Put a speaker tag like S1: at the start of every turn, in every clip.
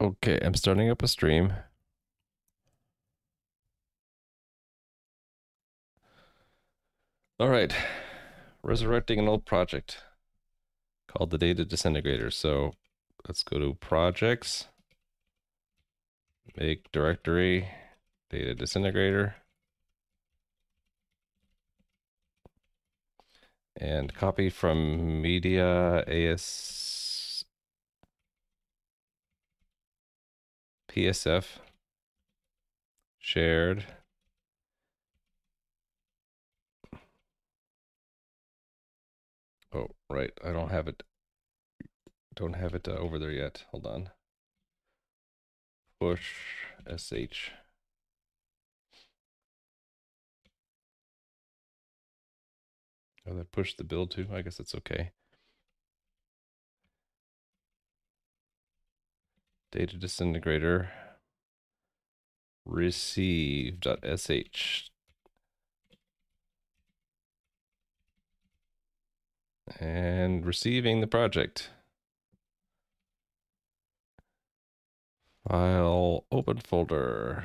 S1: Okay, I'm starting up a stream. All right, resurrecting an old project called the Data Disintegrator. So let's go to projects, make directory, Data Disintegrator, and copy from media AS PSF shared Oh, right. I don't have it. Don't have it uh, over there yet. Hold on. Push sh. Oh, that pushed the build too. I guess it's okay. Data disintegrator receive.sh and receiving the project. File open folder.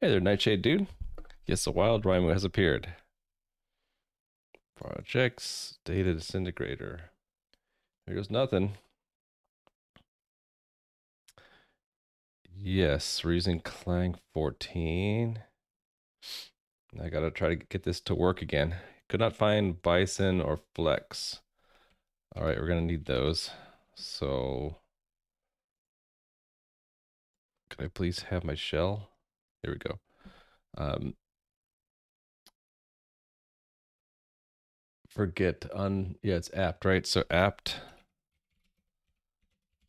S1: Hey there, Nightshade dude. Yes, a wild Rhymu has appeared. Projects, data disintegrator. There goes nothing. Yes, we're using Clang 14. I gotta try to get this to work again. Could not find Bison or Flex. All right, we're gonna need those. So, could I please have my shell? Here we go. Um, forget on, yeah, it's apt, right? So apt.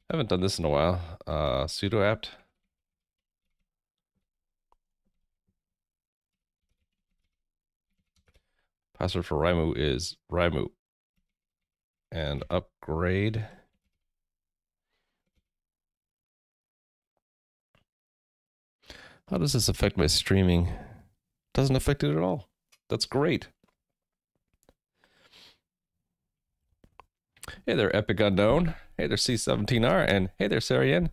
S1: I haven't done this in a while. Uh, sudo apt. Password for Rhymu is Rhymu. And upgrade. How does this affect my streaming? Doesn't affect it at all. That's great. Hey there, Epic Unknown. Hey there, C17R. And hey there, Sarian.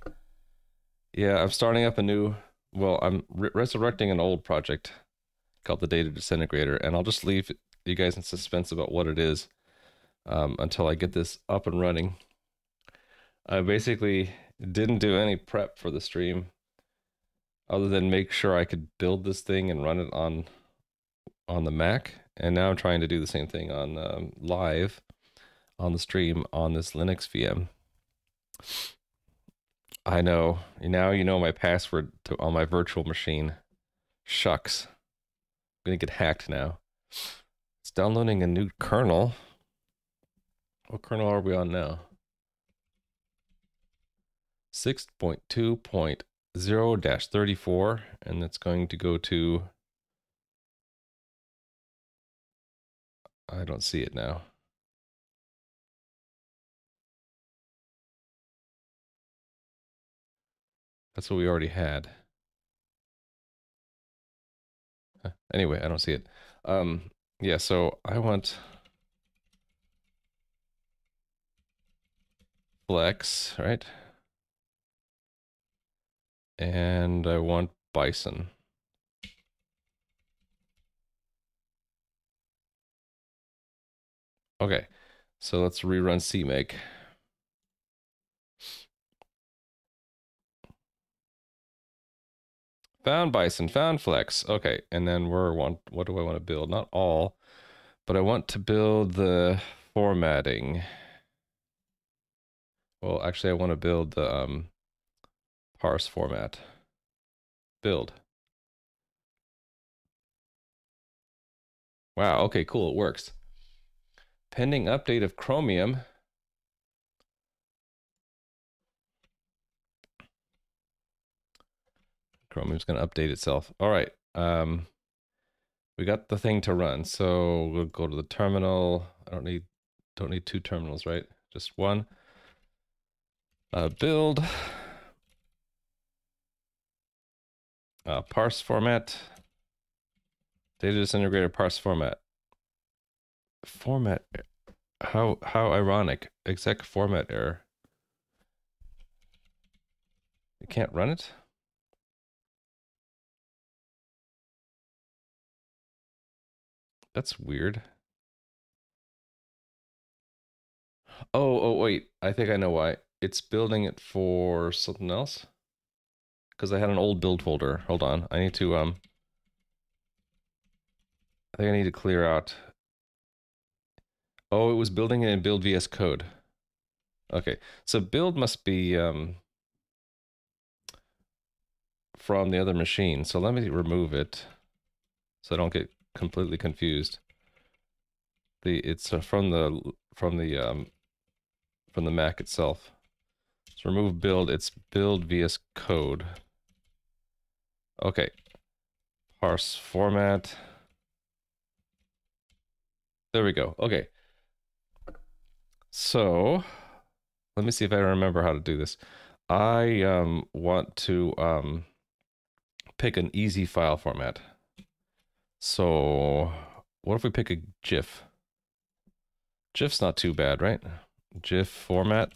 S1: Yeah, I'm starting up a new, well, I'm re resurrecting an old project called the Data Disintegrator, and I'll just leave you guys in suspense about what it is um, until I get this up and running. I basically didn't do any prep for the stream other than make sure I could build this thing and run it on on the Mac. And now I'm trying to do the same thing on um, live on the stream on this Linux VM. I know. Now you know my password to on my virtual machine. Shucks. I'm going to get hacked now. Downloading a new kernel. What kernel are we on now? 6.2.0-34 and it's going to go to I don't see it now. That's what we already had. Anyway, I don't see it. Um, yeah, so I want flex, right? And I want bison. Okay, so let's rerun CMake. Found bison, found flex. Okay, and then we're want what do I want to build? Not all, but I want to build the formatting. Well, actually I want to build the um parse format. Build. Wow, okay, cool, it works. Pending update of Chromium. Chromium's going to update itself. All right. Um, we got the thing to run. So we'll go to the terminal. I don't need don't need two terminals, right? Just one. Uh, build. Uh, parse format. Data disintegrator parse format. Format. How how ironic. Exec format error. I can't run it? That's weird. Oh, oh, wait. I think I know why. It's building it for something else. Because I had an old build folder. Hold on. I need to, um... I think I need to clear out... Oh, it was building it in build VS Code. Okay, so build must be, um... From the other machine. So let me remove it. So I don't get completely confused. The It's uh, from the, from the, um from the Mac itself. So remove build, it's build VS Code. Okay. Parse format. There we go. Okay. So let me see if I remember how to do this. I um, want to um, pick an easy file format. So what if we pick a GIF? GIF's not too bad, right? GIF format.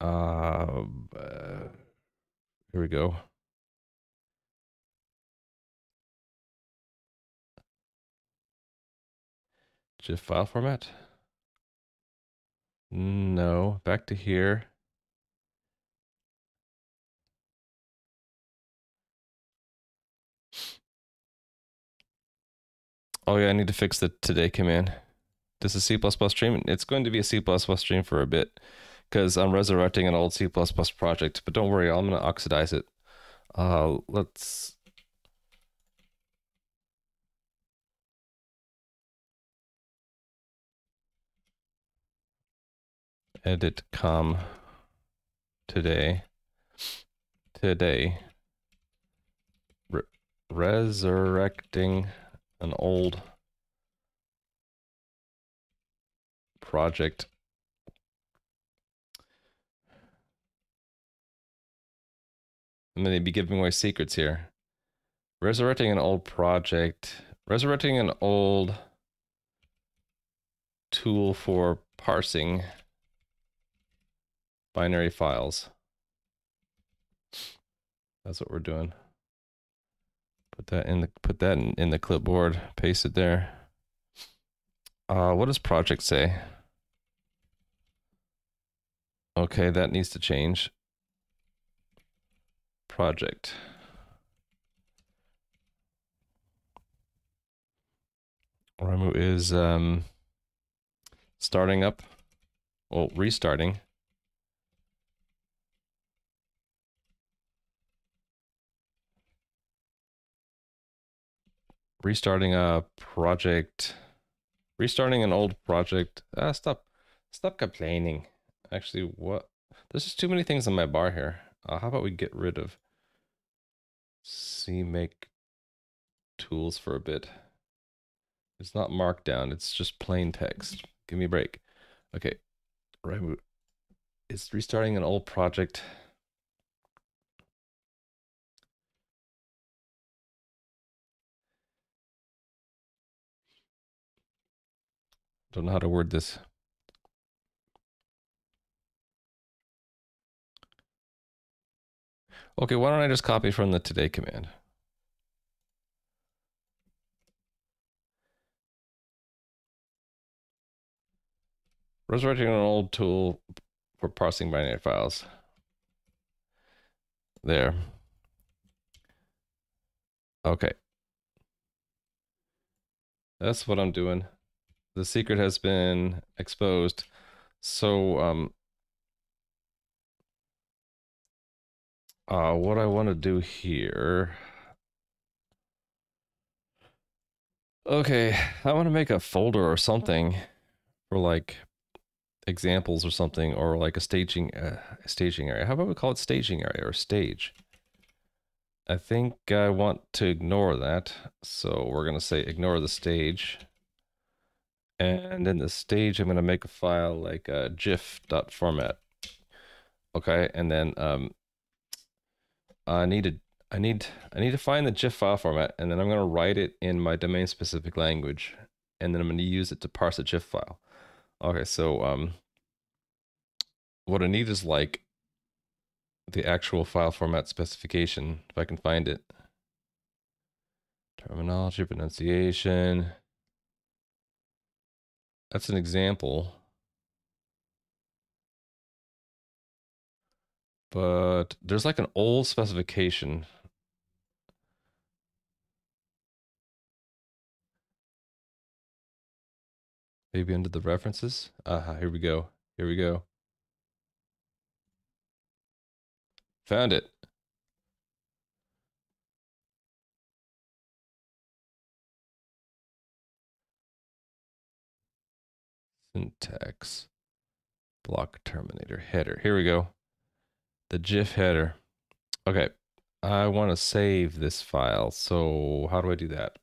S1: Uh, uh, here we go. GIF file format. No, back to here. Oh yeah, I need to fix the today command. This is C++ stream. It's going to be a C++ stream for a bit because I'm resurrecting an old C++ project. But don't worry, I'm going to oxidize it. Uh, let's... Edit com today. Today. Re resurrecting an old project. I'm going to be giving away secrets here. Resurrecting an old project. Resurrecting an old tool for parsing binary files. That's what we're doing. Put that in the put that in, in the clipboard, paste it there. Uh, what does project say? Okay, that needs to change. Project. Rhymu is um, starting up, well, restarting. Restarting a project, restarting an old project. Ah, stop, stop complaining. Actually, what? There's just too many things on my bar here. Uh, how about we get rid of CMake tools for a bit? It's not markdown, it's just plain text. Give me a break. Okay, right. It's restarting an old project. Don't know how to word this. Okay, why don't I just copy from the today command? Resurrecting an old tool for parsing binary files. There. Okay. That's what I'm doing. The secret has been exposed. So um, Uh, what I want to do here. Okay, I want to make a folder or something for like examples or something, or like a staging uh, staging area. How about we call it staging area or stage? I think I want to ignore that, so we're gonna say ignore the stage. And in the stage, I'm gonna make a file like a GIF.format. Okay, and then um, I need to I need I need to find the GIF file format, and then I'm going to write it in my domain specific language, and then I'm going to use it to parse a GIF file. Okay, so um, what I need is like the actual file format specification if I can find it. Terminology, pronunciation. That's an example. But there's like an old specification. Maybe under the references. Aha, here we go. Here we go. Found it. Syntax. Block terminator header. Here we go. The GIF header. Okay. I want to save this file. So how do I do that?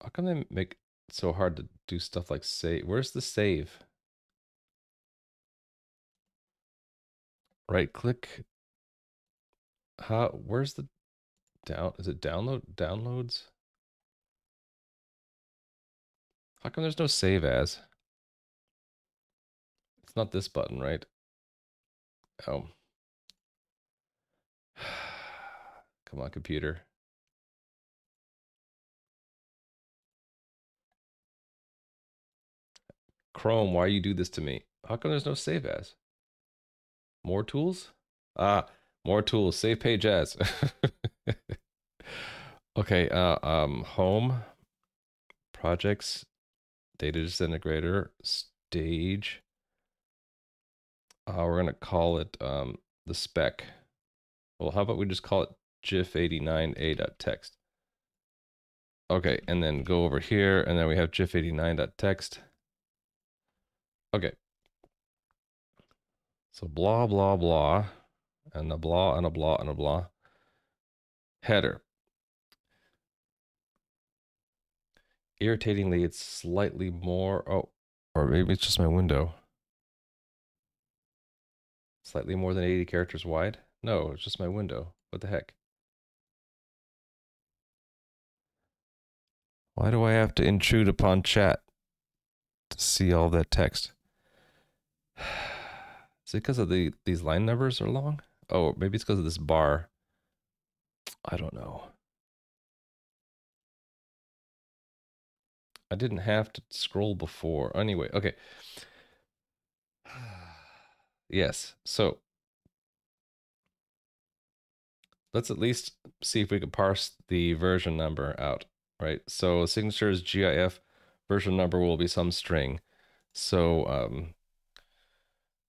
S1: How come they make it so hard to do stuff like save? Where's the save? Right click. How, where's the down? Is it download? Downloads? How come there's no save as? It's not this button, right? Oh. Come on, computer. Chrome, why you do this to me? How come there's no save as? More tools? Ah, more tools. Save page as. okay, uh, um, home, projects, data disintegrator, stage. Uh, we're going to call it um, the spec. Well, how about we just call it gif89a.text. Okay, and then go over here, and then we have gif89.text. Okay. So blah, blah, blah, and a blah, and a blah, and a blah. Header. Irritatingly, it's slightly more. Oh, or maybe it's just my window. Slightly more than 80 characters wide? No, it's just my window. What the heck? Why do I have to intrude upon chat to see all that text? Is it because of the these line numbers are long? Oh, maybe it's because of this bar. I don't know. I didn't have to scroll before. Anyway, okay. yes, so let's at least see if we can parse the version number out, right? So signature is GIF, version number will be some string. So um,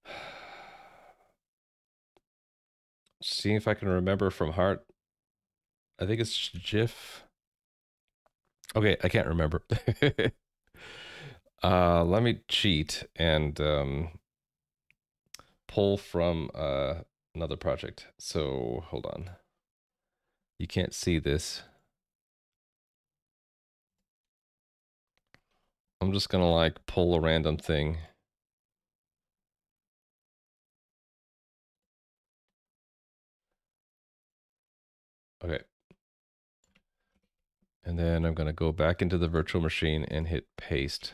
S1: seeing if I can remember from heart, I think it's GIF Okay, I can't remember. uh, let me cheat and um, pull from uh, another project. So hold on. You can't see this. I'm just gonna like pull a random thing. Okay, and then I'm going to go back into the virtual machine and hit paste.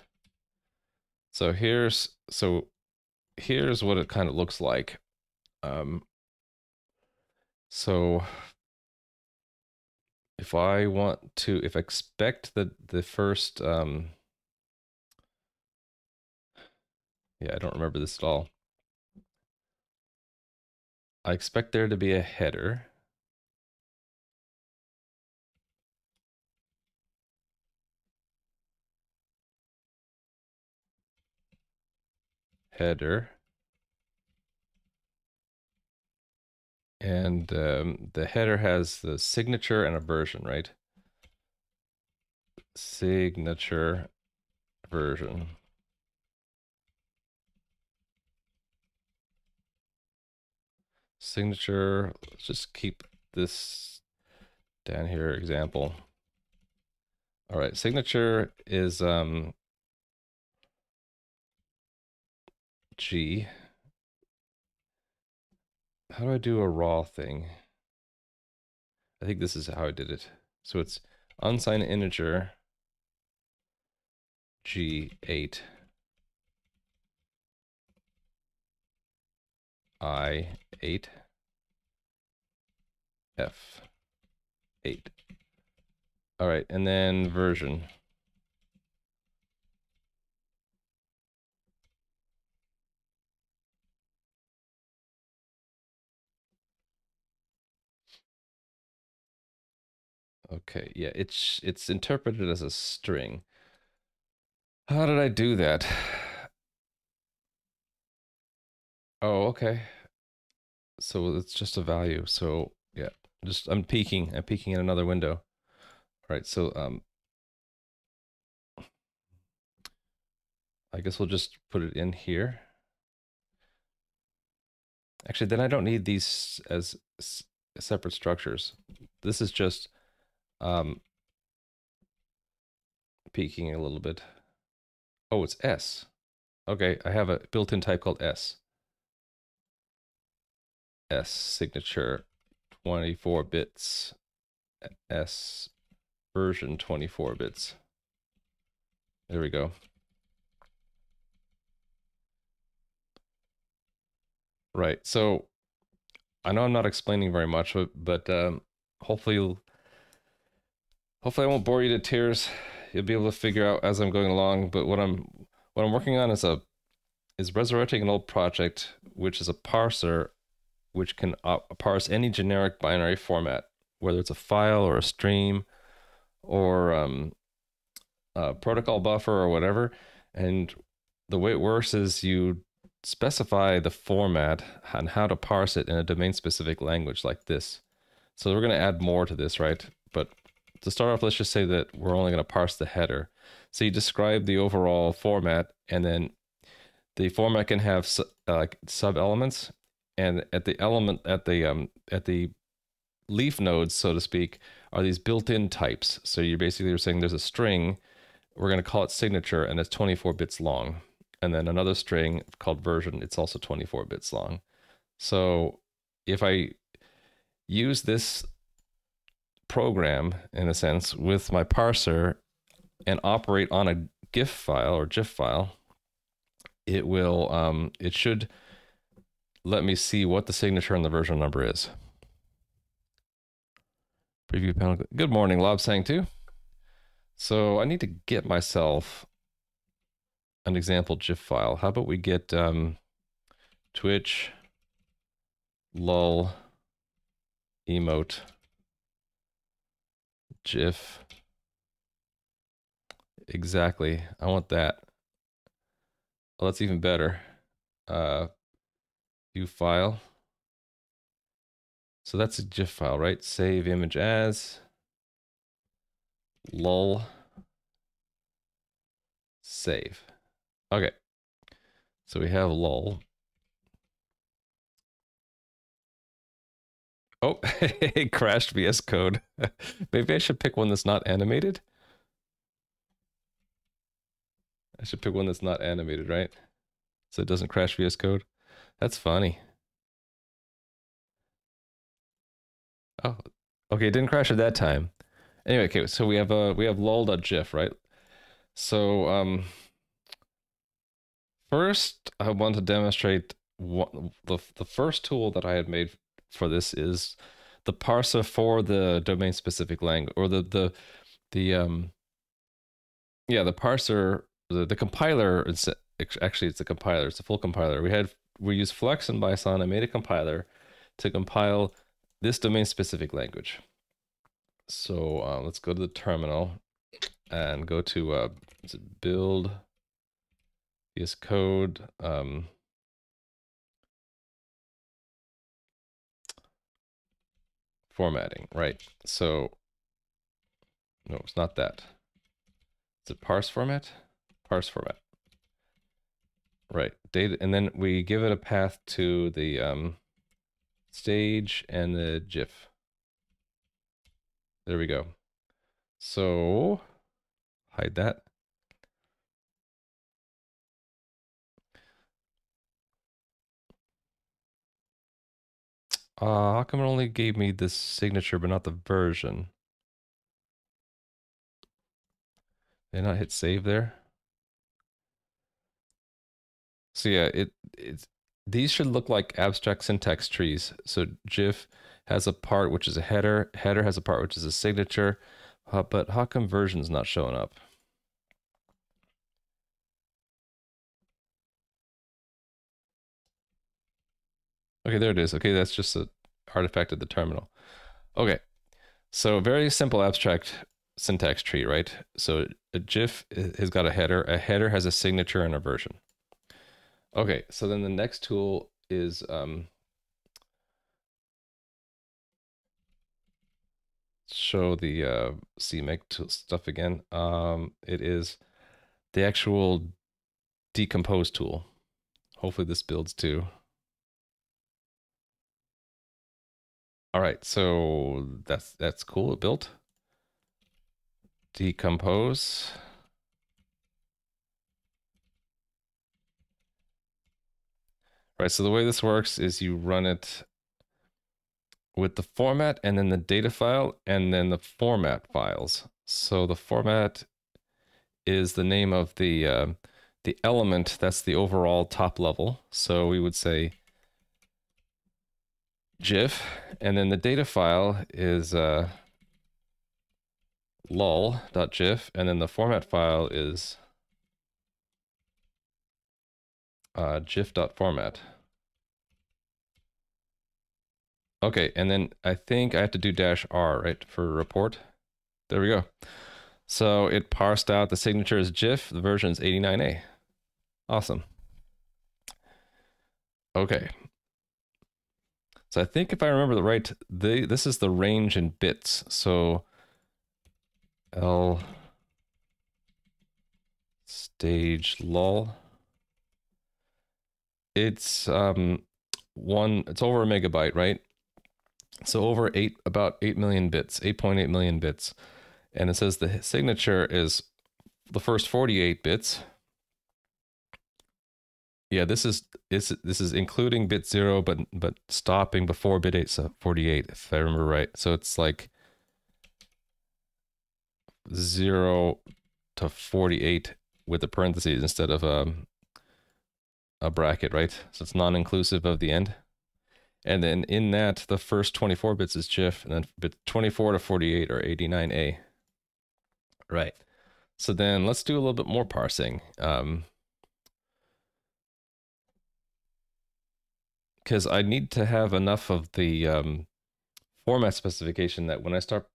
S1: So here's, so here's what it kind of looks like. Um, so if I want to, if I expect that the first, um, yeah, I don't remember this at all. I expect there to be a header. Header. And um, the header has the signature and a version, right? Signature version. Signature, let's just keep this down here, example. All right, signature is um, G. How do I do a raw thing? I think this is how I did it. So it's unsigned integer G8. I 8 F 8. All right, and then version. Okay, yeah, it's it's interpreted as a string. How did I do that? Oh, okay. So it's just a value. So yeah, just I'm peeking. I'm peeking in another window. All right, so um, I guess we'll just put it in here. Actually, then I don't need these as separate structures. This is just um, peeking a little bit. Oh, it's S. Okay, I have a built-in type called S. S signature 24 bits. S version 24 bits. There we go. Right. So I know I'm not explaining very much, but, but um, hopefully hopefully I won't bore you to tears. You'll be able to figure out as I'm going along. But what I'm what I'm working on is a is resurrecting an old project, which is a parser, which can uh, parse any generic binary format, whether it's a file or a stream, or um, a protocol buffer or whatever. And the way it works is you specify the format and how to parse it in a domain specific language like this. So we're going to add more to this, right? But to start off, let's just say that we're only going to parse the header. So you describe the overall format, and then the format can have uh, sub elements, and at the element at the um, at the leaf nodes, so to speak, are these built-in types. So you're basically you're saying there's a string, we're going to call it signature, and it's 24 bits long, and then another string called version, it's also 24 bits long. So if I use this program, in a sense, with my parser and operate on a GIF file or GIF file, it will, um, it should let me see what the signature and the version number is. Preview panel. Good morning, Lobsang too. So I need to get myself an example GIF file. How about we get um, Twitch LUL emote GIF. Exactly. I want that. Well, that's even better. Uh, view file. So that's a GIF file, right? Save image as lull save. Okay. So we have lull. Oh, it crashed VS Code. Maybe I should pick one that's not animated. I should pick one that's not animated, right? So it doesn't crash VS Code. That's funny. Oh, okay, it didn't crash at that time. Anyway, okay, so we have a uh, we have lull.gif, right? So um first I want to demonstrate what the the first tool that I had made for this is the parser for the domain specific language or the the the um yeah the parser the, the compiler it's actually it's a compiler it's a full compiler. We had we used flex and bison i made a compiler to compile this domain specific language. So uh, let's go to the terminal and go to uh build VS code um formatting, right? So, no, it's not that. Is it parse format? Parse format. Right, data, and then we give it a path to the um, stage and the GIF. There we go. So, hide that. Uh, how come it only gave me the signature but not the version? Did I not hit save there? So yeah, it it's these should look like abstract syntax trees. So GIF has a part which is a header, header has a part which is a signature, uh, but how come version's not showing up? Okay, there it is. Okay, that's just an artifact of the terminal. Okay, so very simple abstract syntax tree, right? So a GIF has got a header. A header has a signature and a version. Okay, so then the next tool is um, show the uh, CMake stuff again. Um, it is the actual decompose tool. Hopefully this builds too. All right, so that's that's cool. It built. Decompose. Right, so the way this works is you run it with the format and then the data file and then the format files. So the format is the name of the uh, the element that's the overall top level. So we would say GIF, and then the data file is uh, lol.gif, and then the format file is uh, gif.format. Okay, and then I think I have to do dash R, right, for report. There we go. So it parsed out the signature is GIF, the version is 89A. Awesome. Okay, so I think if I remember the right, the this is the range in bits. So L stage lol. It's um one it's over a megabyte, right? So over eight about eight million bits, 8.8 million bits. And it says the signature is the first 48 bits yeah, this is this this is including bit zero, but but stopping before bit eight, so 48, if I remember right. So it's like zero to 48 with the parentheses instead of a um, a bracket, right? So it's non-inclusive of the end. And then in that, the first 24 bits is GIF, and then bit 24 to 48 are 89A. Right. So then let's do a little bit more parsing. Um, because I need to have enough of the um, format specification that when I start,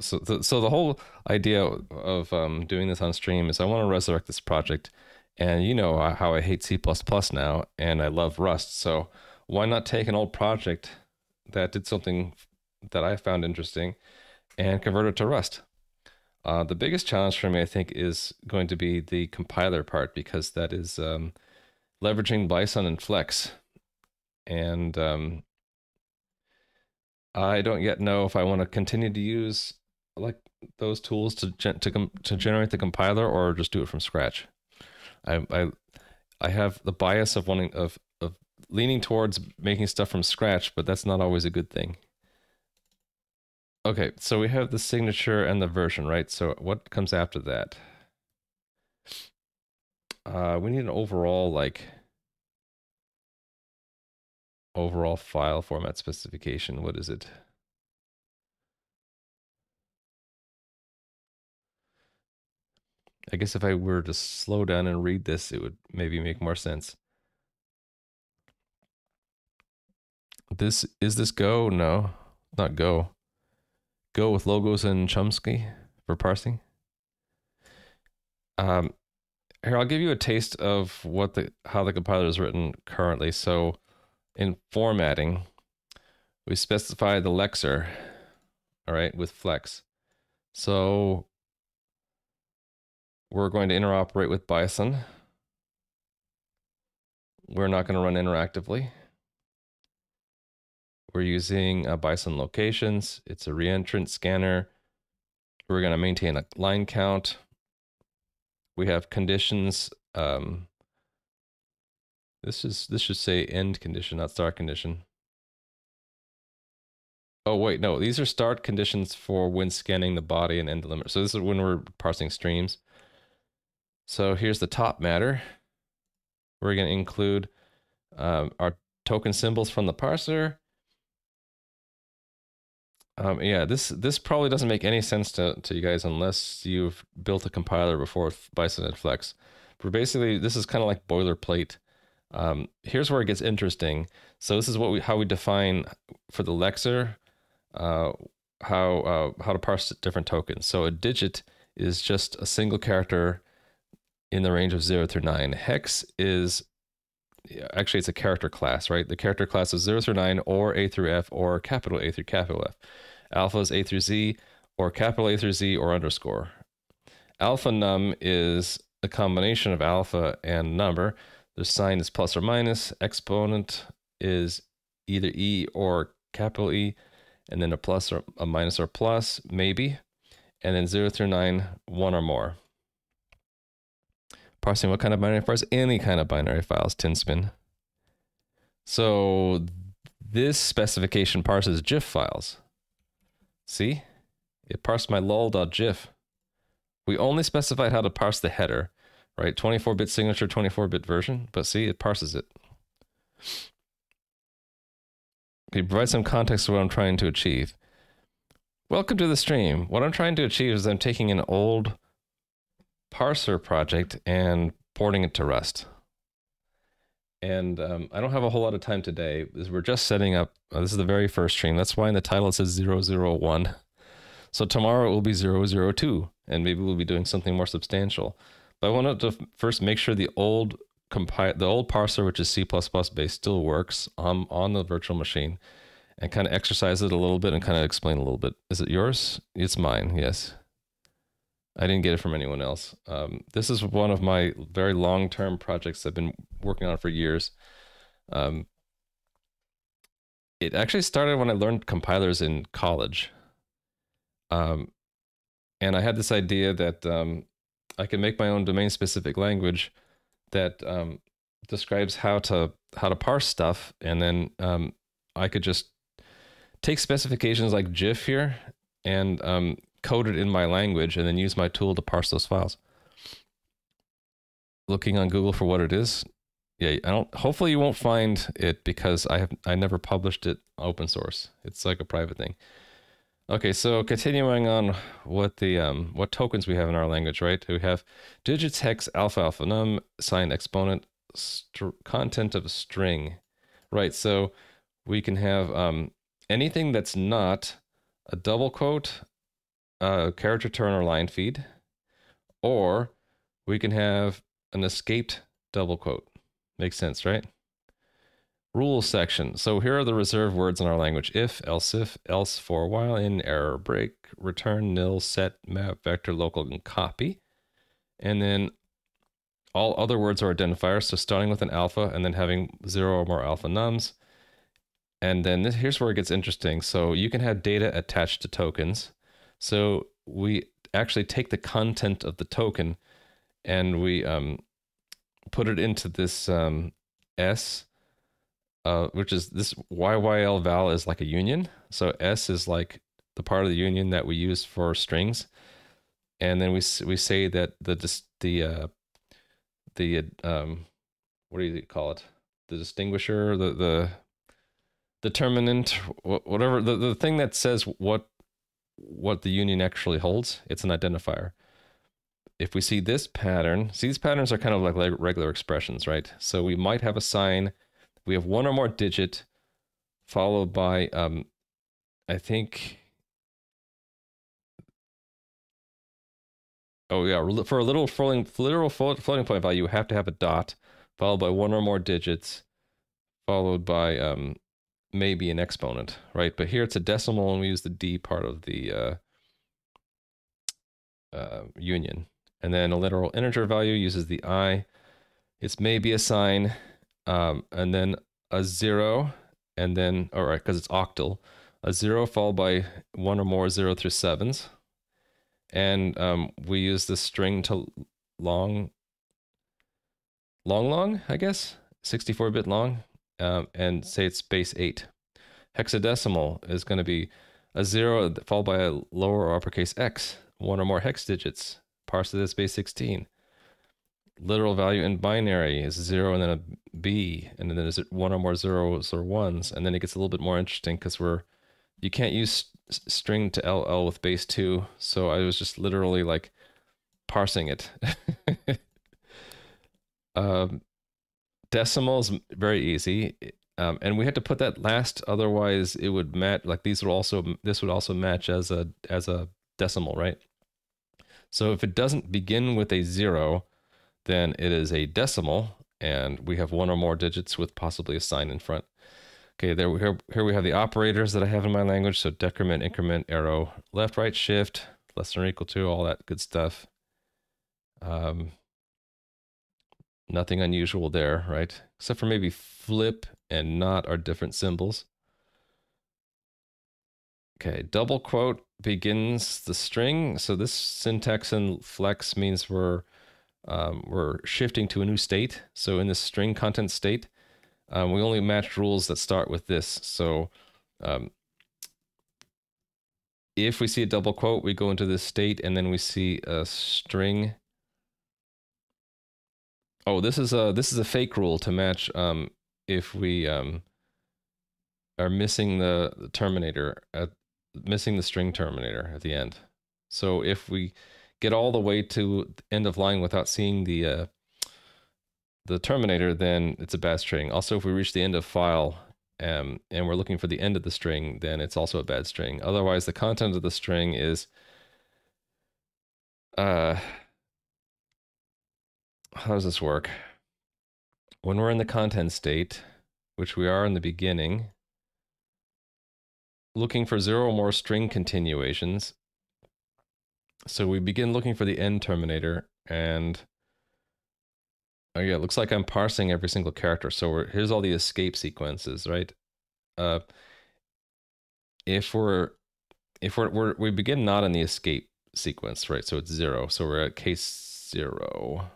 S1: so the, so the whole idea of um, doing this on stream is I want to resurrect this project, and you know how I hate C++ now, and I love Rust. So why not take an old project that did something that I found interesting and convert it to Rust? Uh, the biggest challenge for me, I think, is going to be the compiler part because that is um, leveraging Bison and Flex and um, I don't yet know if I want to continue to use like those tools to gen- to to generate the compiler or just do it from scratch. I I I have the bias of wanting of of leaning towards making stuff from scratch, but that's not always a good thing. Okay, so we have the signature and the version, right? So what comes after that? Uh, we need an overall like overall file format specification. What is it? I guess if I were to slow down and read this, it would maybe make more sense. This is this Go? No, not Go. Go with logos and chumsky for parsing. Um, here I'll give you a taste of what the how the compiler is written currently. So in formatting, we specify the lexer, all right, with flex. So we're going to interoperate with Bison. We're not going to run interactively. We're using uh, Bison locations. It's a reentrant scanner. We're going to maintain a line count. We have conditions um, this is this should say end condition, not start condition. Oh wait, no, these are start conditions for when scanning the body and end limit. So this is when we're parsing streams. So here's the top matter. We're going to include um, our token symbols from the parser. Um, yeah, this this probably doesn't make any sense to, to you guys unless you've built a compiler before Bison and Flex. But basically, this is kind of like boilerplate. Um, here's where it gets interesting. So this is what we how we define for the lexer uh, how uh, how to parse different tokens. So a digit is just a single character in the range of zero through nine. Hex is actually it's a character class, right? The character class is zero through nine, or A through F, or capital A through capital F. Alpha is A through Z, or capital A through Z, or underscore. Alpha num is a combination of alpha and number. The sign is plus or minus. Exponent is either E or capital E, and then a plus or a minus or plus, maybe. And then 0 through 9, one or more. Parsing what kind of binary files? Any kind of binary files, Tinspin. So this specification parses GIF files. See? It parsed my lol.gif. We only specified how to parse the header, right? 24-bit signature, 24-bit version, but see, it parses it. Okay, provide some context to what I'm trying to achieve. Welcome to the stream. What I'm trying to achieve is I'm taking an old parser project and porting it to Rust. And um, I don't have a whole lot of time today. We're just setting up. Uh, this is the very first stream. That's why in the title it says 001. So tomorrow it will be 002, and maybe we'll be doing something more substantial. I wanted to first make sure the old compile the old parser, which is C++ based, still works on on the virtual machine, and kind of exercise it a little bit and kind of explain a little bit. Is it yours? It's mine. Yes. I didn't get it from anyone else. Um, this is one of my very long term projects I've been working on for years. Um, it actually started when I learned compilers in college. Um, and I had this idea that um, I can make my own domain specific language that um, describes how to how to parse stuff, and then um, I could just take specifications like GIF here and code it in my language and then use my tool to parse those files. Looking on Google for what it is. Yeah, I don't hopefully you won't find it because I have I never published it open source. It's like a private thing. Okay, so continuing on what the um what tokens we have in our language, right? We have digits, hex, alpha, alpha num, sign, exponent, content of a string. Right, so we can have um anything that's not a double quote, a character turn or line feed, or we can have an escaped double quote. Makes sense, right? Rules section. So here are the reserved words in our language. If, else if, else for while, in, error, break, return, nil, set, map, vector, local, and copy. And then all other words are identifiers. So starting with an alpha and then having zero or more alpha nums. And then this, here's where it gets interesting. So you can have data attached to tokens. So we actually take the content of the token and we um, put it into this um, S, uh, which is this yylval is like a union. So S is like the part of the union that we use for strings. And then we we say that the the uh, the um, what do you call it? The distinguisher, the the determinant, whatever the, the thing that says what what the union actually holds. It's an identifier. If we see this pattern, see these patterns are kind of like regular expressions, right? So we might have a sign. We have one or more digit followed by, um, I think, oh yeah, for a little floating, literal floating point value, you have to have a dot followed by one or more digits followed by um, maybe an exponent, right? But here it's a decimal and we use the D part of the uh, uh, union. And then a literal integer value uses the I. It's maybe a sign, um, and then a zero, and then, all right, because it's octal, a zero followed by one or more zero through sevens. And um, we use the string to long, long, long, I guess, 64 bit long, um, and say it's base 8. Hexadecimal is going to be a 0 followed by a lower or uppercase x, one or more hex digits, parse of this base 16. Literal value in binary is zero and then a B, and then there's one or more zeros or ones, and then it gets a little bit more interesting because we're you can't use string to LL with base two, so I was just literally like parsing it. um, decimal is very easy, um, and we had to put that last, otherwise it would match. Like these would also this would also match as a as a decimal, right? So if it doesn't begin with a zero, then it is a decimal, and we have one or more digits with possibly a sign in front. Okay, there we here, here we have the operators that I have in my language. So decrement, increment, arrow, left, right, shift, less than or equal to, all that good stuff. Um, nothing unusual there, right? Except for maybe flip and not are different symbols. Okay, double quote begins the string. So this syntax in flex means we're um, we're shifting to a new state. So in this string content state, um, we only match rules that start with this. So um, if we see a double quote, we go into this state and then we see a string. Oh, this is a this is a fake rule to match um, if we um, are missing the, the terminator at missing the string terminator at the end. So if we get all the way to the end of line without seeing the uh, the terminator, then it's a bad string. Also, if we reach the end of file um, and we're looking for the end of the string, then it's also a bad string. Otherwise, the content of the string is uh, how does this work? When we're in the content state, which we are in the beginning, looking for zero or more string continuations. So we begin looking for the end terminator and Oh yeah, it looks like I'm parsing every single character. So here's all the escape sequences, right? Uh, if we're if we're, we're we begin not in the escape sequence, right? So it's zero. So we're at case zero.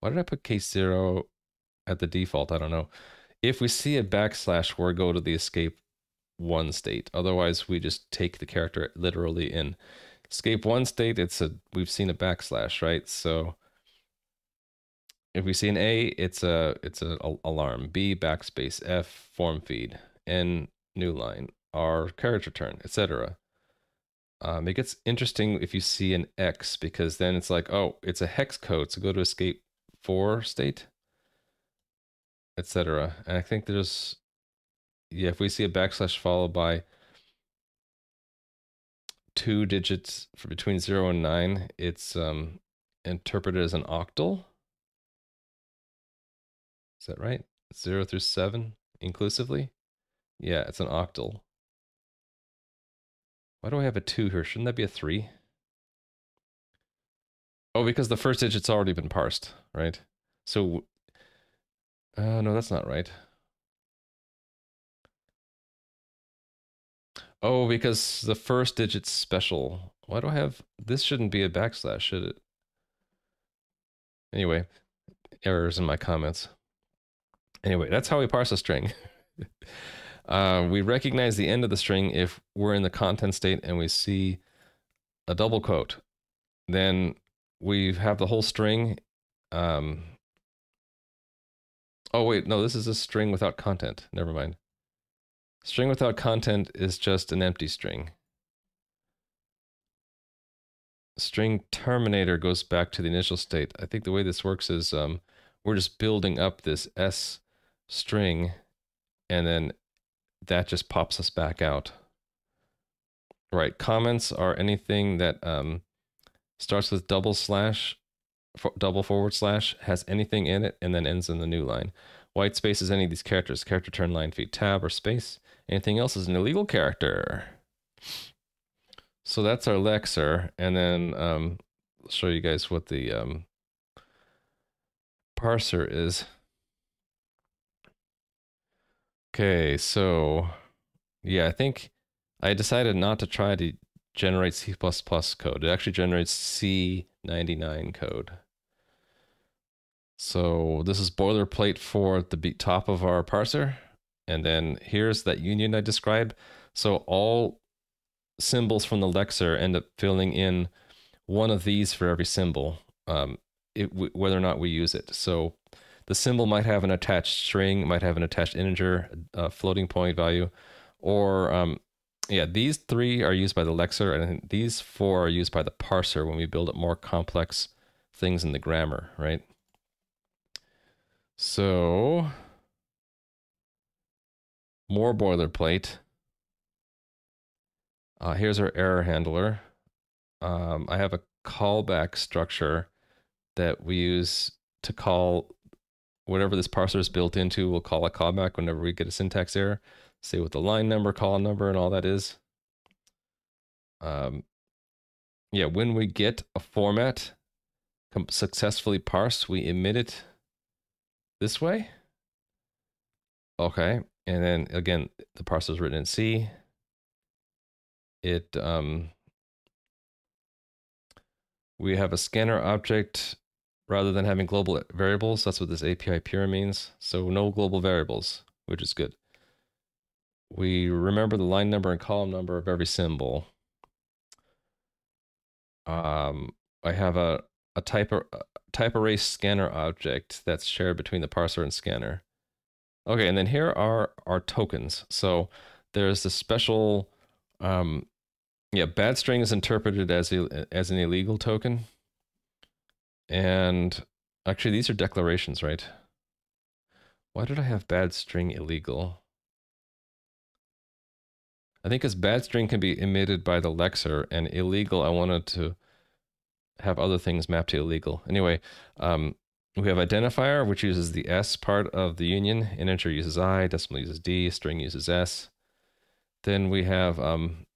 S1: Why did I put case zero at the default? I don't know. If we see a backslash, we go to the escape one state. Otherwise, we just take the character literally in. Escape one state, it's a we've seen a backslash, right? So if we see an A, it's a it's a, a alarm. B backspace. F form feed. N new line. R carriage return, etc. Um, it gets interesting if you see an X because then it's like, oh, it's a hex code. So go to escape four state, etc. And I think there's, yeah, if we see a backslash followed by two digits for between zero and nine, it's um, interpreted as an octal. Is that right? Zero through seven inclusively? Yeah, it's an octal. Why do I have a two here? Shouldn't that be a three? Oh, because the first digit's already been parsed, right? So, uh, no, that's not right. Oh, because the first digit's special. Why do I have, this shouldn't be a backslash, should it? Anyway, errors in my comments. Anyway, that's how we parse a string. uh, we recognize the end of the string if we're in the content state and we see a double quote. Then we have the whole string. Um, oh, wait, no, this is a string without content. Never mind. String without content is just an empty string. String terminator goes back to the initial state. I think the way this works is um, we're just building up this S string, and then that just pops us back out. Right, comments are anything that um, starts with double slash, double forward slash, has anything in it, and then ends in the new line. White space is any of these characters. Carriage return line feed tab or space. Anything else is an illegal character. So that's our lexer. And then um, I'll show you guys what the um, parser is. Okay, so yeah, I think I decided not to try to generate C++ code. It actually generates C99 code. So this is boilerplate for the top of our parser. And then here's that union I described. So all symbols from the lexer end up filling in one of these for every symbol. Um, it, whether or not we use it. So the symbol might have an attached string, might have an attached integer, a floating point value, or um, yeah, these three are used by the lexer, and these four are used by the parser when we build up more complex things in the grammar, right? So more boilerplate. Uh, here's our error handler. Um, I have a callback structure that we use to call whatever this parser is built into. We'll call a callback whenever we get a syntax error. Say what the line number, column number, and all that is. Um, yeah, when we get a format successfully parsed, we emit it this way. Okay, and then again, the parser is written in C. It um, we have a scanner object rather than having global variables. That's what this API pure means. So no global variables, which is good. We remember the line number and column number of every symbol. Um, I have a, a type, a type array scanner object that's shared between the parser and scanner. Okay, and then here are our tokens. So there's the special, um, yeah, bad string is interpreted as as an illegal token. And actually, these are declarations, right? Why did I have bad string illegal? I think as bad string can be emitted by the lexer and illegal, I wanted to have other things mapped to illegal. Anyway, um, we have identifier, which uses the S part of the union. Integer uses I, decimal uses D, string uses S. Then we have um,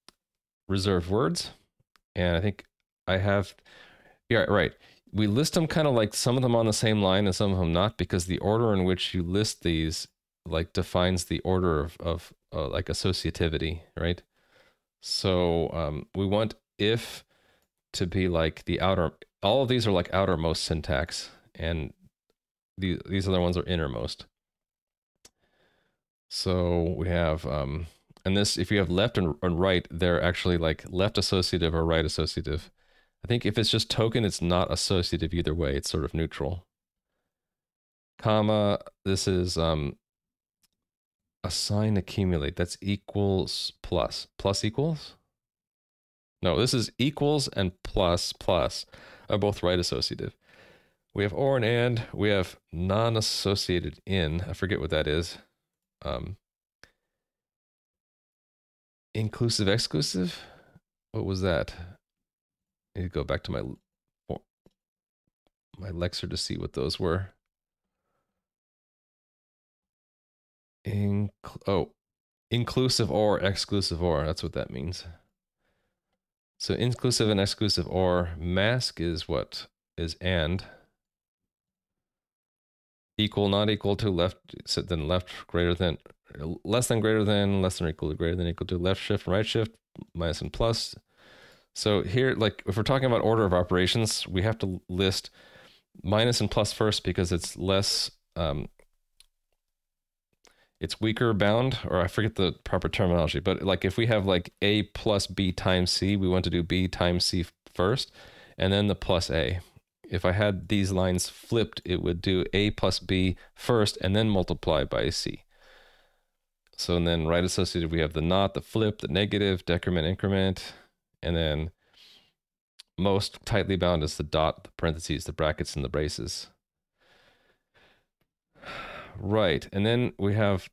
S1: reserved words. And I think I have, yeah, right. We list them kind of like some of them on the same line and some of them not, because the order in which you list these like defines the order of, of uh, like associativity, right? So um, we want if to be like the outer, all of these are like outermost syntax and these these other ones are innermost. So we have um, and this if you have left and, and right, they're actually like left associative or right associative. I think if it's just token, it's not associative either way. It's sort of neutral. Comma, this is um, assign accumulate. That's equals plus. Plus equals? No, this is equals and plus plus are both right associative. We have or and and. We have non-associated in. I forget what that is. Um, inclusive exclusive. What was that? I need to go back to my my lexer to see what those were. Inc oh, inclusive or exclusive or. That's what that means. So inclusive and exclusive or mask is what is and equal, not equal to left, so then left greater than, less than greater than, less than equal to greater than equal to left shift right shift, minus and plus. So here, like if we're talking about order of operations, we have to list minus and plus first because it's less, um, it's weaker bound, or I forget the proper terminology, but like if we have like A plus B times C, we want to do B times C first, and then the plus A if I had these lines flipped, it would do a plus b first and then multiply by c. So and then right associated, we have the not, the flip, the negative, decrement, increment, and then most tightly bound is the dot, the parentheses, the brackets, and the braces. Right, and then we have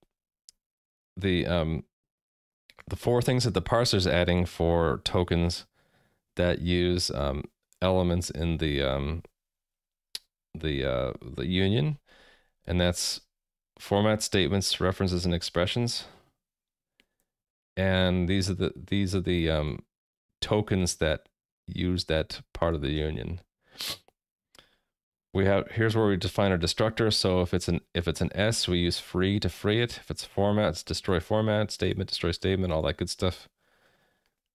S1: the um, the four things that the parser is adding for tokens that use um, elements in the um, the uh, the union, and that's format statements, references, and expressions. And these are the these are the um, tokens that use that part of the union. We have here's where we define our destructor. So if it's an if it's an S, we use free to free it. If it's format, it's destroy format, statement, destroy statement, all that good stuff.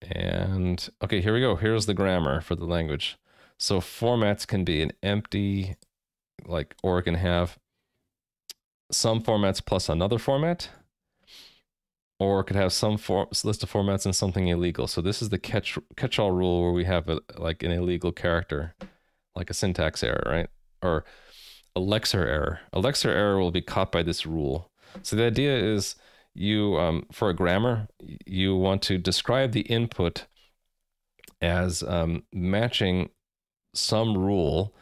S1: And okay, here we go. Here's the grammar for the language. So formats can be an empty, like, or it can have some formats plus another format, or it could have some for, list of formats and something illegal. So this is the catch catch-all rule where we have a, like an illegal character, like a syntax error, right? or a Lexer error. A Lexer error will be caught by this rule. So the idea is you, um, for a grammar, you want to describe the input as um, matching some rule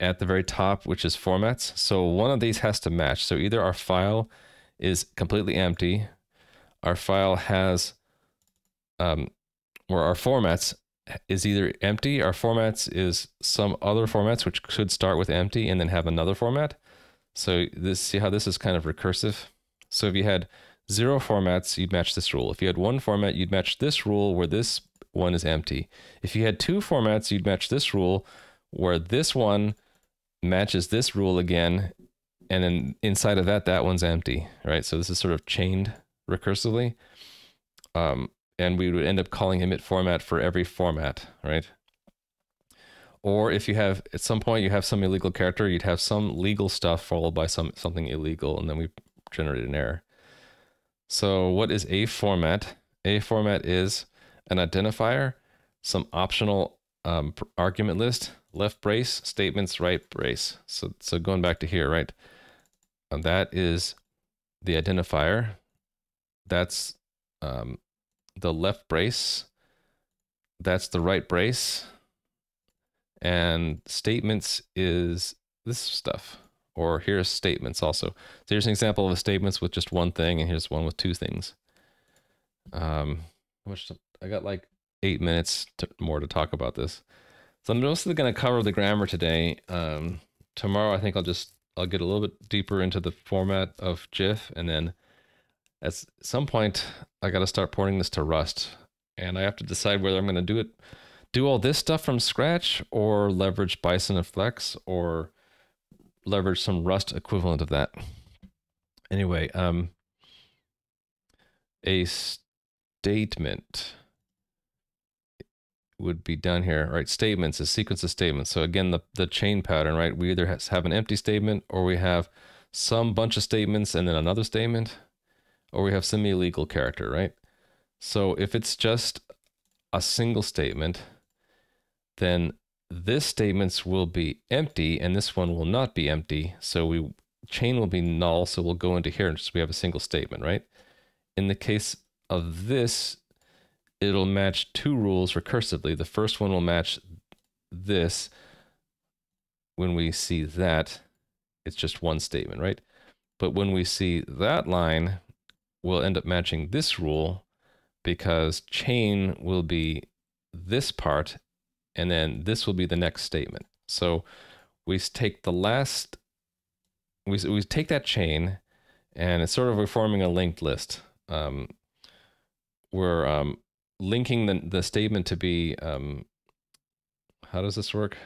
S1: at the very top, which is formats. So one of these has to match. So either our file is completely empty, our file has, um, or our formats is either empty, our formats is some other formats, which could start with empty and then have another format. So this, see how this is kind of recursive. So if you had zero formats, you'd match this rule. If you had one format, you'd match this rule where this one is empty. If you had two formats, you'd match this rule where this one matches this rule again, and then inside of that, that one's empty, right? So this is sort of chained recursively. Um, and we would end up calling init format for every format, right? Or if you have, at some point, you have some illegal character, you'd have some legal stuff followed by some something illegal, and then we generate an error. So what is a format? A format is an identifier, some optional um, argument list, left brace, statements, right brace. So, so going back to here, right? And that is the identifier. That's um, the left brace. That's the right brace. And statements is this stuff. Or here's statements also. So here's an example of a statements with just one thing, and here's one with two things. Um, how much I got like eight minutes to, more to talk about this. So I'm mostly going to cover the grammar today. Um, tomorrow, I think I'll just I'll get a little bit deeper into the format of GIF, and then at some point, I got to start porting this to Rust, and I have to decide whether I'm going to do it, do all this stuff from scratch, or leverage Bison and Flex, or leverage some Rust equivalent of that. Anyway, um, a statement would be done here, right? Statements, a sequence of statements. So again, the, the chain pattern, right? We either have an empty statement or we have some bunch of statements and then another statement, or we have some illegal character, right? So if it's just a single statement, then this statements will be empty and this one will not be empty. So we chain will be null. So we'll go into here and just we have a single statement, right? In the case of this, it'll match two rules recursively. The first one will match this. When we see that, it's just one statement, right? But when we see that line, we'll end up matching this rule because chain will be this part, and then this will be the next statement. So we take the last, we, we take that chain, and it's sort of we're forming a linked list. Um, we're um, linking the, the statement to be, um, how does this work?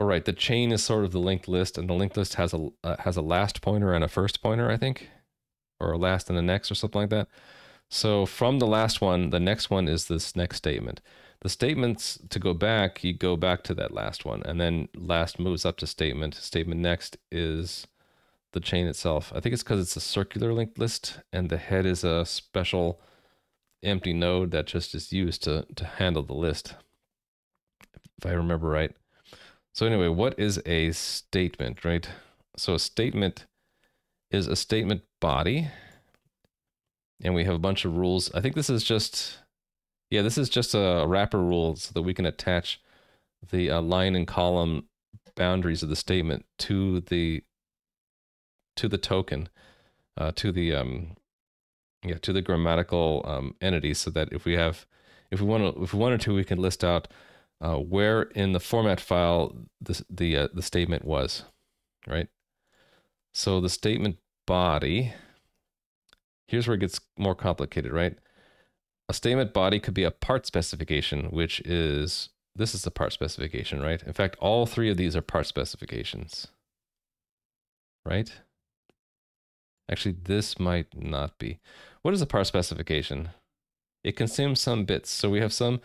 S1: All right, the chain is sort of the linked list, and the linked list has a uh, has a last pointer and a first pointer, I think, or a last and a next, or something like that. So from the last one, the next one is this next statement. The statements to go back, you go back to that last one, and then last moves up to statement. Statement next is the chain itself. I think it's because it's a circular linked list, and the head is a special empty node that just is used to, to handle the list, if I remember right. So anyway, what is a statement, right? So a statement is a statement body, and we have a bunch of rules. I think this is just, yeah, this is just a wrapper rule so that we can attach the uh, line and column boundaries of the statement to the to the token, uh, to the um, yeah to the grammatical um, entity so that if we have if we want to if we wanted to we can list out uh, where in the format file the the uh, the statement was right? So the statement body here's where it gets more complicated right a statement body could be a part specification which is this is the part specification right in fact all three of these are part specifications right Actually, this might not be. What is a part specification? It consumes some bits. So we have some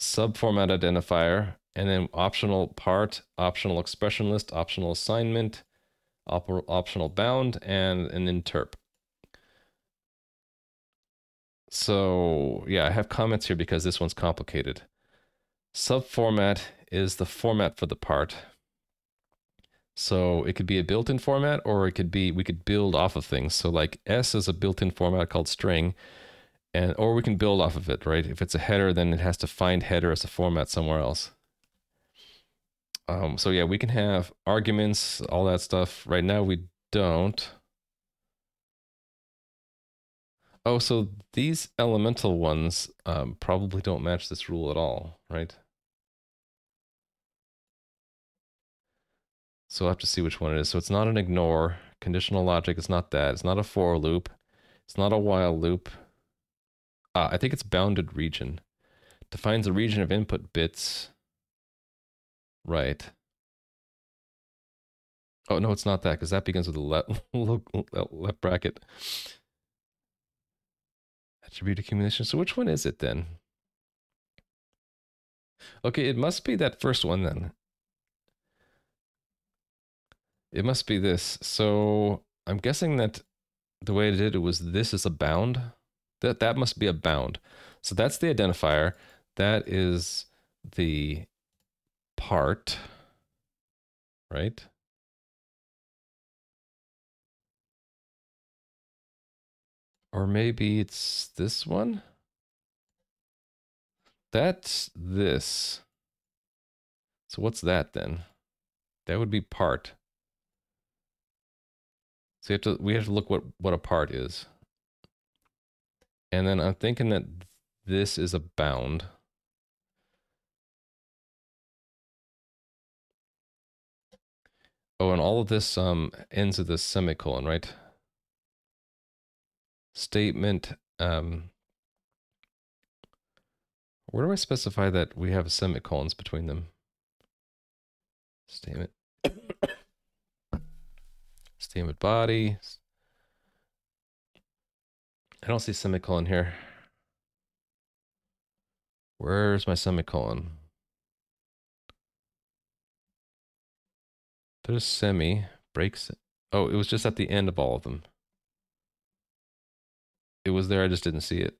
S1: subformat identifier, and then optional part, optional expression list, optional assignment, op optional bound, and an interp. So yeah, I have comments here because this one's complicated. Subformat is the format for the part. So it could be a built-in format or it could be we could build off of things. So like S is a built-in format called string and or we can build off of it, right? If it's a header then it has to find header as a format somewhere else. Um, so yeah, we can have arguments, all that stuff. Right now we don't. Oh, so these elemental ones um, probably don't match this rule at all, right? So I'll have to see which one it is. So it's not an ignore. Conditional logic is not that. It's not a for loop. It's not a while loop. Ah, I think it's bounded region. Defines a region of input bits. Right. Oh, no, it's not that, because that begins with a left, left bracket. Attribute accumulation. So which one is it then? Okay, it must be that first one then. It must be this. So I'm guessing that the way I did it was this is a bound. That that must be a bound. So that's the identifier. That is the part, right? Or maybe it's this one? That's this. So what's that then? That would be part. So you have to we have to look what what a part is. And then I'm thinking that this is a bound. Oh, and all of this um ends with a semicolon, right? Statement um where do I specify that we have semicolons between them? Statement Statement body. I don't see semicolon here. Where's my semicolon? There's semi, breaks. Oh, it was just at the end of all of them. It was there, I just didn't see it.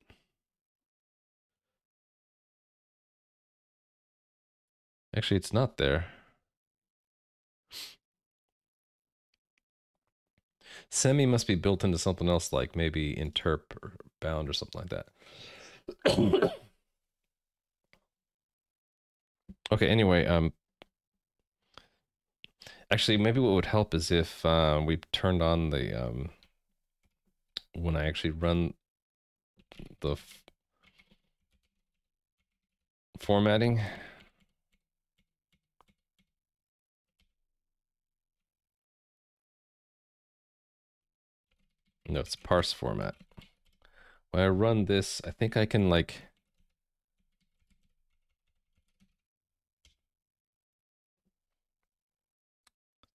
S1: Actually, it's not there. Semi must be built into something else, like maybe interp or bound or something like that. okay, anyway, um, actually, maybe what would help is if uh, we turned on the, um, when I actually run the formatting. No, it's parse format. When I run this, I think I can like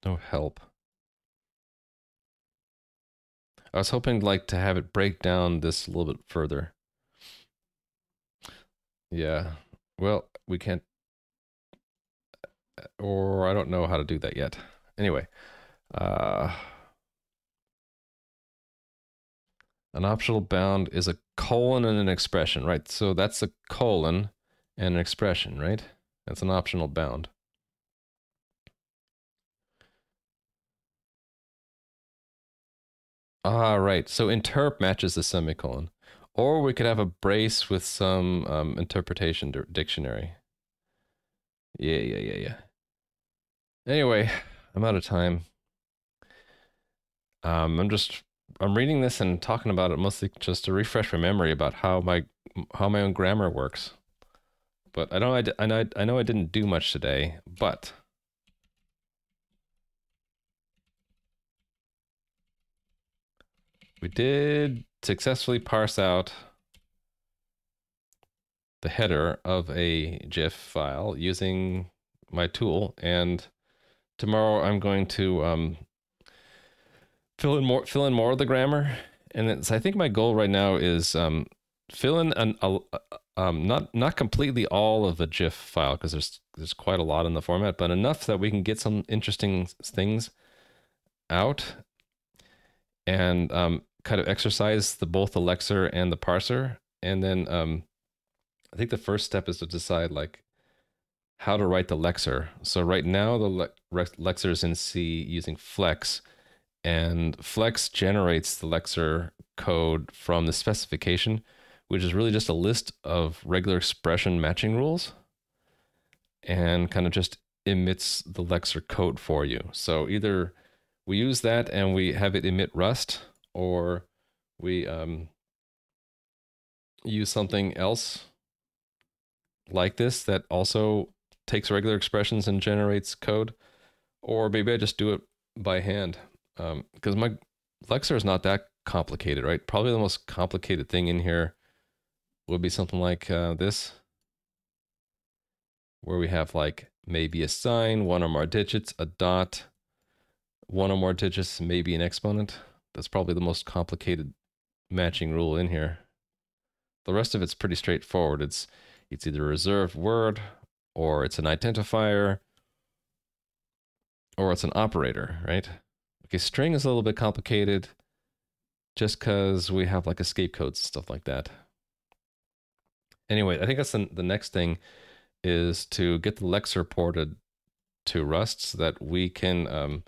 S1: no help. I was hoping like to have it break down this a little bit further. Yeah. Well, we can't or I don't know how to do that yet. Anyway, uh An optional bound is a colon and an expression, right? So that's a colon and an expression, right? That's an optional bound. Ah, right. So interp matches the semicolon. Or we could have a brace with some um, interpretation dictionary. Yeah, yeah, yeah, yeah. Anyway, I'm out of time. Um, I'm just I'm reading this and talking about it mostly just to refresh my memory about how my how my own grammar works. But I know I, I I know I didn't do much today, but we did successfully parse out the header of a GIF file using my tool. And tomorrow I'm going to um, fill in more fill in more of the grammar and it's, i think my goal right now is um, fill in an, a, um, not not completely all of the gif file because there's there's quite a lot in the format but enough that we can get some interesting things out and um, kind of exercise the both the lexer and the parser and then um, i think the first step is to decide like how to write the lexer. So right now the le lexer is in C using flex and flex generates the lexer code from the specification, which is really just a list of regular expression matching rules and kind of just emits the lexer code for you. So either we use that and we have it emit Rust or we um, use something else like this that also takes regular expressions and generates code, or maybe I just do it by hand because um, my Lexer is not that complicated, right? Probably the most complicated thing in here would be something like uh, this, where we have like maybe a sign, one or more digits, a dot, one or more digits, may be an exponent. That's probably the most complicated matching rule in here. The rest of it's pretty straightforward. It's it's either a reserved word or it's an identifier or it's an operator, right? Okay, string is a little bit complicated just because we have like escape codes, and stuff like that. Anyway, I think that's the, the next thing is to get the Lexer ported to Rust so that we can um,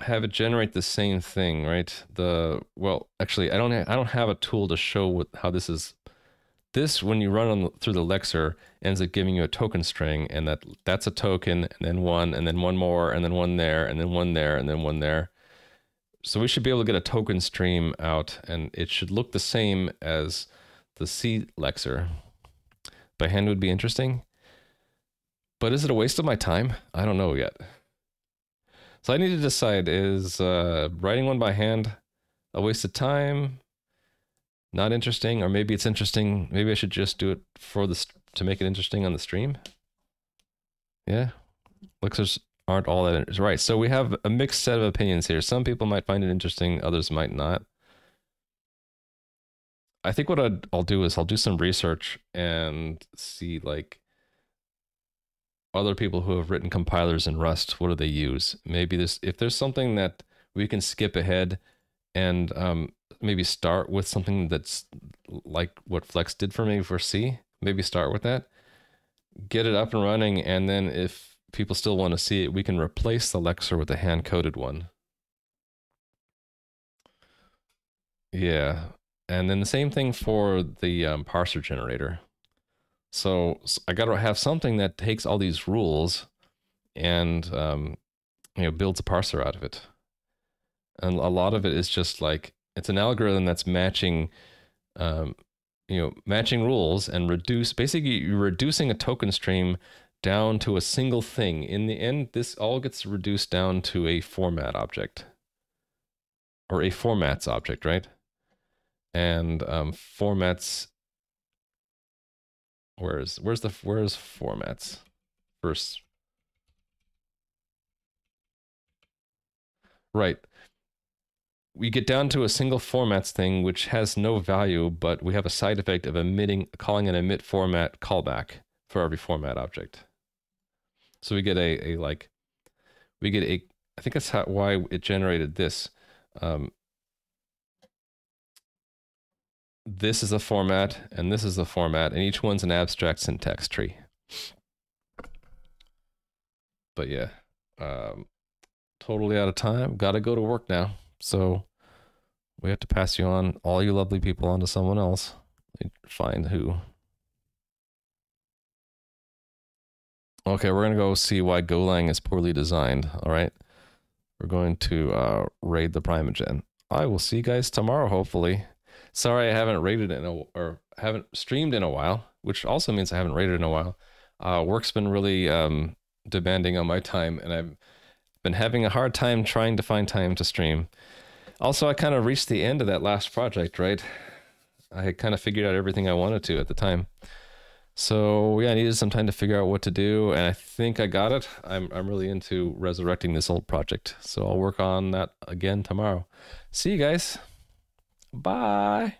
S1: have it generate the same thing, right? The well, actually, I don't I don't have a tool to show what how this is. This when you run on through the Lexer ends up giving you a token string, and that that's a token, and then one, and then one more, and then one there, and then one there, and then one there. So we should be able to get a token stream out, and it should look the same as the C Lexer. By hand would be interesting. But is it a waste of my time? I don't know yet. So I need to decide is uh, writing one by hand a waste of time, not interesting, or maybe it's interesting. Maybe I should just do it for the to make it interesting on the stream. Yeah, Lexers aren't all that interesting. right. So we have a mixed set of opinions here. Some people might find it interesting, others might not. I think what i will do is I'll do some research and see like other people who have written compilers in Rust, what do they use? Maybe this if there's something that we can skip ahead and um, maybe start with something that's like what Flex did for me for C. Maybe start with that, get it up and running, and then if people still want to see it, we can replace the Lexer with a hand coded one. Yeah, and then the same thing for the um, parser generator. So, I got to have something that takes all these rules and um, you know builds a parser out of it. And a lot of it is just like it's an algorithm that's matching um, you know matching rules and reduce basically you're reducing a token stream down to a single thing. In the end, this all gets reduced down to a format object or a formats object, right? And um, formats Where's where's the where's formats? First. Right. We get down to a single formats thing which has no value, but we have a side effect of emitting calling an emit format callback for every format object. So we get a, a like we get a I think that's how why it generated this. Um, this is a format and this is a format and each one's an abstract syntax tree. But yeah, um, totally out of time. Got to go to work now. So we have to pass you on, all you lovely people, on to someone else. Find who. Okay, we're going to go see why Golang is poorly designed. All right. We're going to uh, raid the Primeagen. I will see you guys tomorrow, hopefully. Sorry, I haven't raided in a or haven't streamed in a while, which also means I haven't raided in a while. Uh, work's been really um, demanding on my time, and I've been having a hard time trying to find time to stream. Also, I kind of reached the end of that last project, right? I had kind of figured out everything I wanted to at the time. So yeah, I needed some time to figure out what to do, and I think I got it. I'm I'm really into resurrecting this old project, so I'll work on that again tomorrow. See you guys. Bye.